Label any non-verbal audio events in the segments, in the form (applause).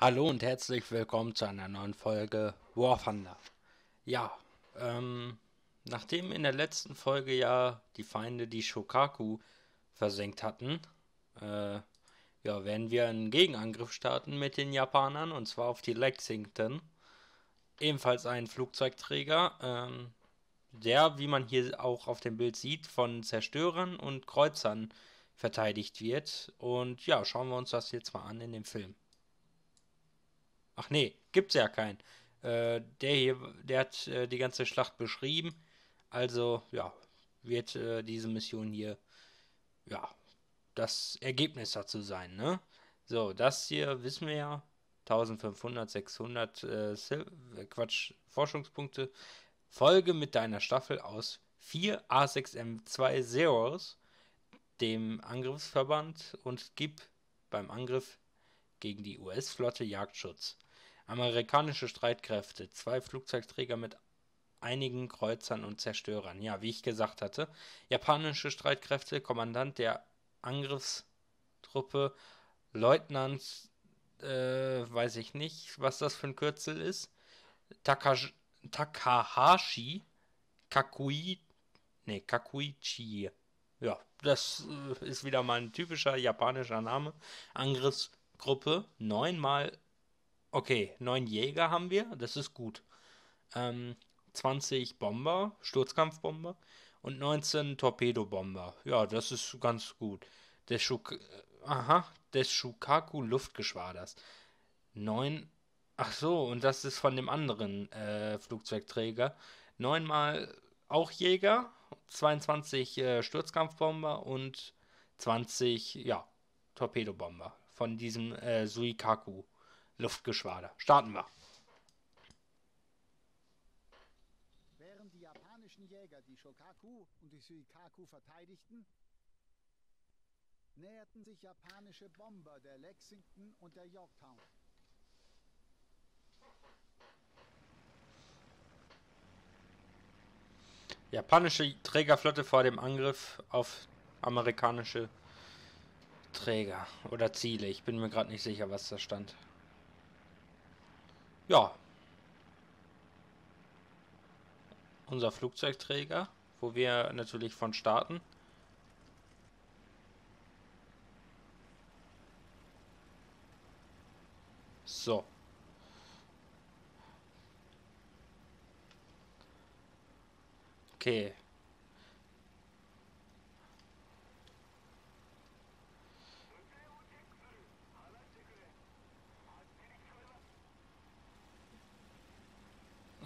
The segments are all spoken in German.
Hallo und herzlich willkommen zu einer neuen Folge War Thunder. Ja, ähm, nachdem in der letzten Folge ja die Feinde die Shokaku versenkt hatten, äh, ja, werden wir einen Gegenangriff starten mit den Japanern und zwar auf die Lexington. Ebenfalls ein Flugzeugträger, ähm, der, wie man hier auch auf dem Bild sieht, von Zerstörern und Kreuzern verteidigt wird. Und ja, schauen wir uns das jetzt mal an in dem Film. Ach nee, gibt's ja keinen. Äh, der hier, der hat äh, die ganze Schlacht beschrieben. Also, ja, wird äh, diese Mission hier, ja, das Ergebnis dazu sein, ne? So, das hier wissen wir ja. 1500, 600, äh, Quatsch, Forschungspunkte. Folge mit deiner Staffel aus 4 A6M2 Zeros, dem Angriffsverband, und gib beim Angriff gegen die US-Flotte Jagdschutz. Amerikanische Streitkräfte, zwei Flugzeugträger mit einigen Kreuzern und Zerstörern. Ja, wie ich gesagt hatte. Japanische Streitkräfte, Kommandant der Angriffstruppe, Leutnant, äh, weiß ich nicht, was das für ein Kürzel ist. Takash Takahashi Kakui, ne, Kakuichi. Ja, das äh, ist wieder mal ein typischer japanischer Name. Angriffsgruppe, neunmal Okay, neun Jäger haben wir, das ist gut. Ähm, 20 Bomber, Sturzkampfbomber und 19 Torpedobomber. Ja, das ist ganz gut. Des, Shuk äh, Aha, des Shukaku Luftgeschwaders. 9. Ach so, und das ist von dem anderen äh, Flugzeugträger. Neunmal auch Jäger, 22 äh, Sturzkampfbomber und 20, ja, Torpedobomber von diesem äh, Suikaku. Luftgeschwader. Starten wir. Während die japanischen Jäger die Shokaku und die Suikaku verteidigten, näherten sich japanische Bomber der Lexington und der Yorktown. Japanische Trägerflotte vor dem Angriff auf amerikanische Träger oder Ziele. Ich bin mir gerade nicht sicher, was da stand. Ja. Unser Flugzeugträger, wo wir natürlich von starten. So. Okay.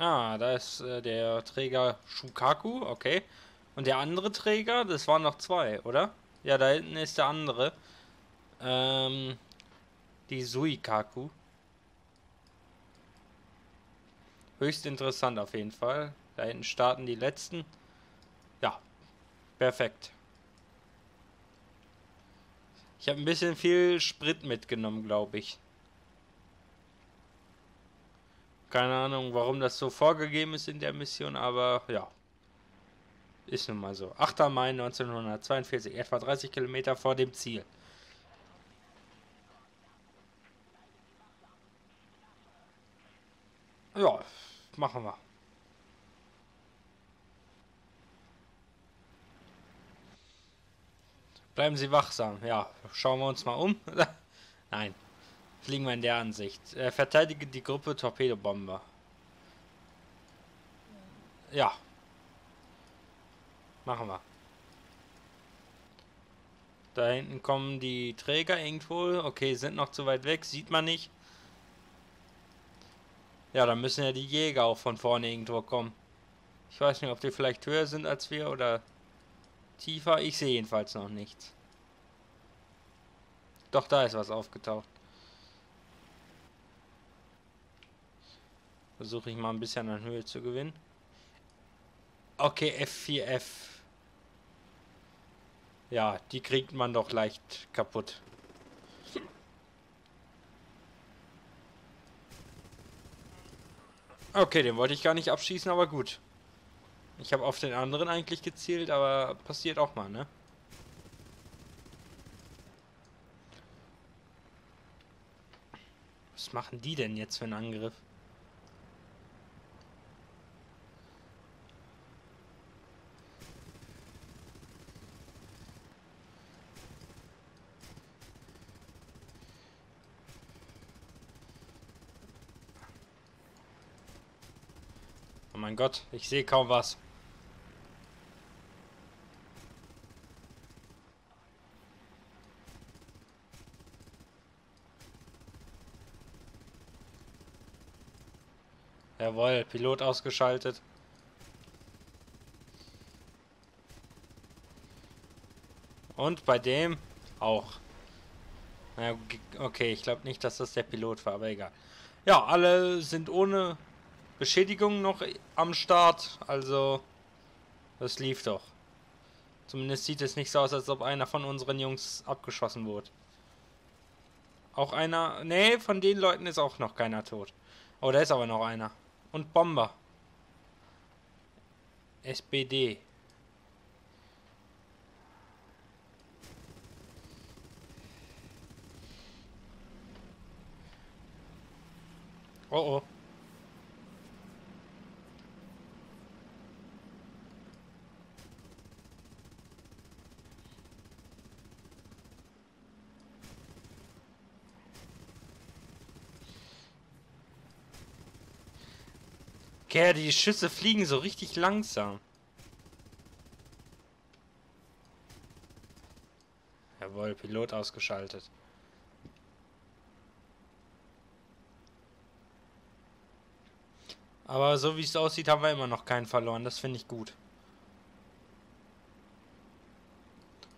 Ah, da ist äh, der Träger Shukaku, okay. Und der andere Träger, das waren noch zwei, oder? Ja, da hinten ist der andere. Ähm, die Suikaku. Höchst interessant auf jeden Fall. Da hinten starten die letzten. Ja, perfekt. Ich habe ein bisschen viel Sprit mitgenommen, glaube ich. Keine Ahnung, warum das so vorgegeben ist in der Mission, aber ja. Ist nun mal so. 8. Mai 1942, etwa 30 Kilometer vor dem Ziel. Ja, machen wir. Bleiben Sie wachsam. Ja, schauen wir uns mal um. (laughs) Nein. Fliegen wir in der Ansicht. Äh, verteidige die Gruppe Torpedobomber. Ja. Machen wir. Da hinten kommen die Träger irgendwo. Okay, sind noch zu weit weg. Sieht man nicht. Ja, dann müssen ja die Jäger auch von vorne irgendwo kommen. Ich weiß nicht, ob die vielleicht höher sind als wir oder tiefer. Ich sehe jedenfalls noch nichts. Doch, da ist was aufgetaucht. Versuche ich mal ein bisschen an Höhe zu gewinnen. Okay, F4F. Ja, die kriegt man doch leicht kaputt. Okay, den wollte ich gar nicht abschießen, aber gut. Ich habe auf den anderen eigentlich gezielt, aber passiert auch mal, ne? Was machen die denn jetzt für einen Angriff? Mein Gott, ich sehe kaum was. Jawohl, Pilot ausgeschaltet. Und bei dem auch. Okay, ich glaube nicht, dass das der Pilot war, aber egal. Ja, alle sind ohne Beschädigung noch am Start, also das lief doch. Zumindest sieht es nicht so aus, als ob einer von unseren Jungs abgeschossen wurde. Auch einer... Nee, von den Leuten ist auch noch keiner tot. Oh, da ist aber noch einer und Bomber. SPD. Oh oh. Kerl, die Schüsse fliegen so richtig langsam. Jawohl, Pilot ausgeschaltet. Aber so wie es aussieht, haben wir immer noch keinen verloren. Das finde ich gut.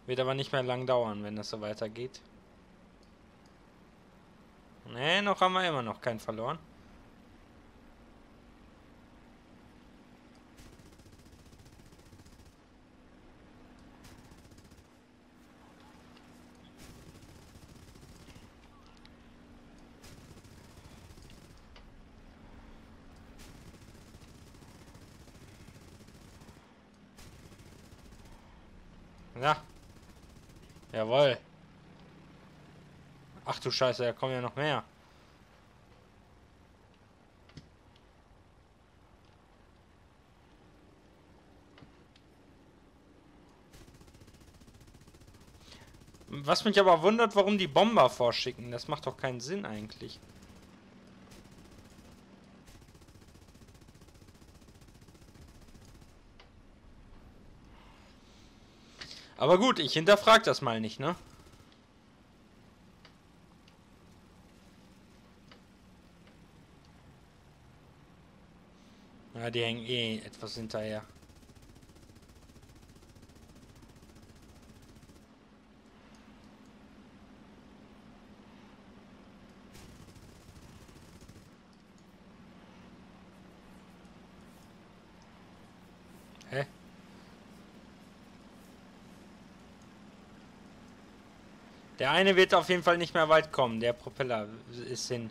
Wird aber nicht mehr lang dauern, wenn das so weitergeht. Ne, noch haben wir immer noch keinen verloren. Ja. Jawohl. Ach du Scheiße, da kommen ja noch mehr. Was mich aber wundert, warum die Bomber vorschicken. Das macht doch keinen Sinn eigentlich. Aber gut, ich hinterfrag das mal nicht, ne? Ja, die hängen eh etwas hinterher. Hä? Der eine wird auf jeden Fall nicht mehr weit kommen. Der Propeller ist hin.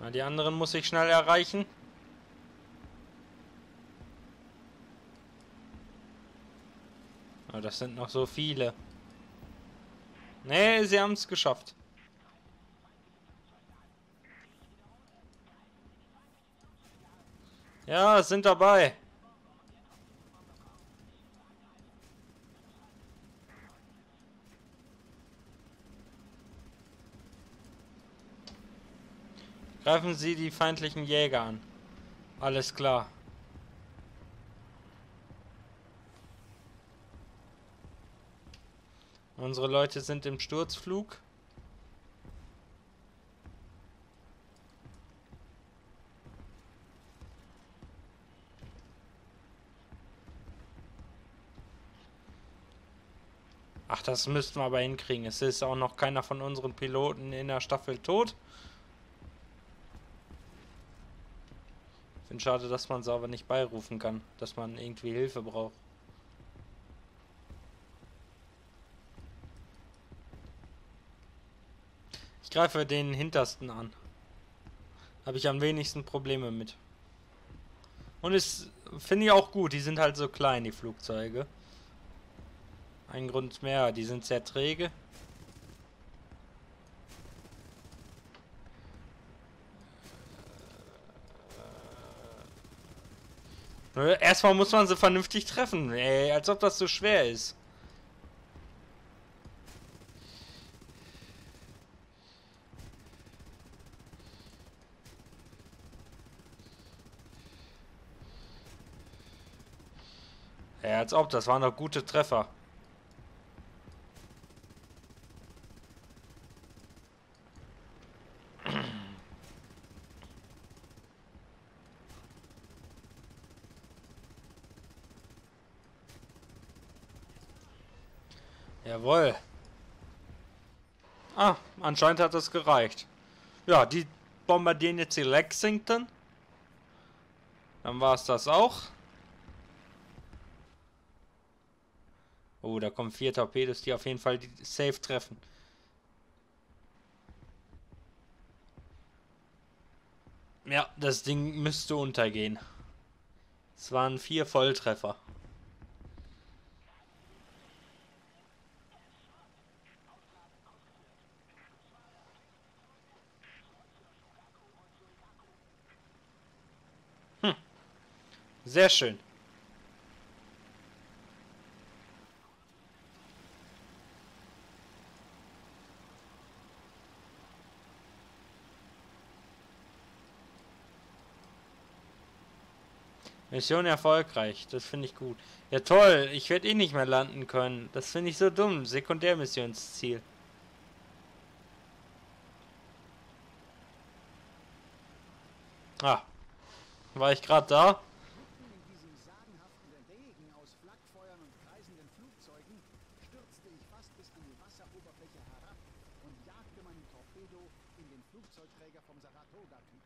Na, die anderen muss ich schnell erreichen. Oh, das sind noch so viele. Nee, sie haben es geschafft. Ja, sind dabei. Greifen Sie die feindlichen Jäger an. Alles klar. Unsere Leute sind im Sturzflug. Ach, das müssten wir aber hinkriegen. Es ist auch noch keiner von unseren Piloten in der Staffel tot. Finde schade, dass man es aber nicht beirufen kann, dass man irgendwie Hilfe braucht. Ich greife den hintersten an. Habe ich am wenigsten Probleme mit. Und es finde ich auch gut, die sind halt so klein, die Flugzeuge. Ein Grund mehr, die sind sehr träge. Erstmal muss man sie vernünftig treffen, ey, als ob das so schwer ist. Ja, als ob, das waren doch gute Treffer. Jawohl. Ah, anscheinend hat das gereicht. Ja, die bombardieren jetzt die Lexington. Dann war es das auch. Oh, da kommen vier Torpedos, die auf jeden Fall die safe treffen. Ja, das Ding müsste untergehen. Es waren vier Volltreffer. Sehr schön. Mission erfolgreich, das finde ich gut. Ja toll, ich werde eh nicht mehr landen können. Das finde ich so dumm. Sekundärmissionsziel. Ah, war ich gerade da? Flugzeugträger vom Saratoga-Typ.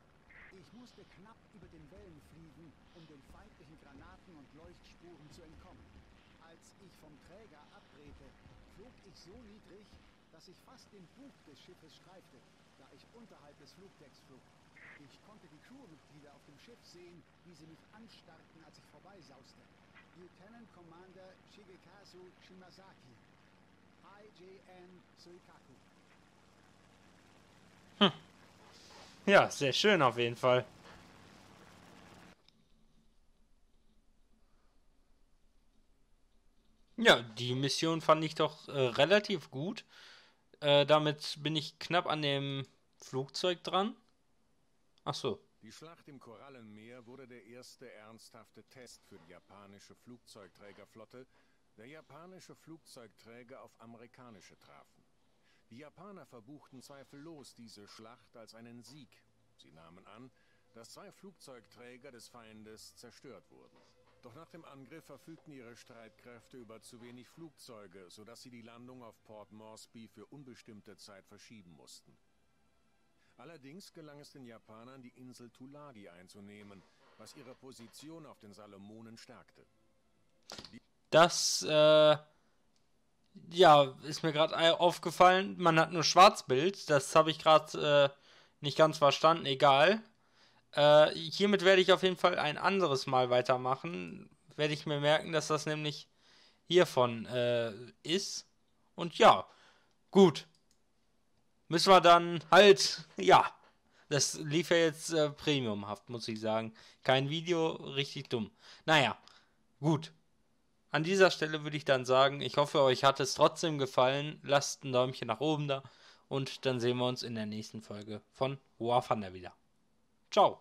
Ich musste knapp über den Wellen fliegen, um den feindlichen Granaten und Leuchtspuren zu entkommen. Als ich vom Träger abdrehte, flog ich so niedrig, dass ich fast den Bug des Schiffes streifte, da ich unterhalb des Flugdecks flog. Ich konnte die Crewmitglieder auf dem Schiff sehen, wie sie mich anstarrten, als ich vorbeisauste. Lieutenant Commander Shigekazu Shimazaki. IJN Suikaku. Hm. Ja, sehr schön auf jeden Fall. Ja, die Mission fand ich doch äh, relativ gut. Äh, damit bin ich knapp an dem Flugzeug dran. Ach so. Die Schlacht im Korallenmeer wurde der erste ernsthafte Test für die japanische Flugzeugträgerflotte, der japanische Flugzeugträger auf amerikanische trafen. Die Japaner verbuchten zweifellos diese Schlacht als einen Sieg. Sie nahmen an, dass zwei Flugzeugträger des Feindes zerstört wurden. Doch nach dem Angriff verfügten ihre Streitkräfte über zu wenig Flugzeuge, sodass sie die Landung auf Port Moresby für unbestimmte Zeit verschieben mussten. Allerdings gelang es den Japanern, die Insel Tulagi einzunehmen, was ihre Position auf den Salomonen stärkte. Das äh, ja, ist mir gerade aufgefallen, man hat nur Schwarzbild. Das habe ich gerade äh, nicht ganz verstanden. Egal. Äh, hiermit werde ich auf jeden Fall ein anderes Mal weitermachen. Werde ich mir merken, dass das nämlich hiervon äh, ist. Und ja, gut. Müssen wir dann halt, (laughs) ja. Das lief ja jetzt äh, premiumhaft, muss ich sagen. Kein Video, richtig dumm. Naja, gut. An dieser Stelle würde ich dann sagen, ich hoffe, euch hat es trotzdem gefallen. Lasst ein Däumchen nach oben da und dann sehen wir uns in der nächsten Folge von War Thunder wieder. Ciao.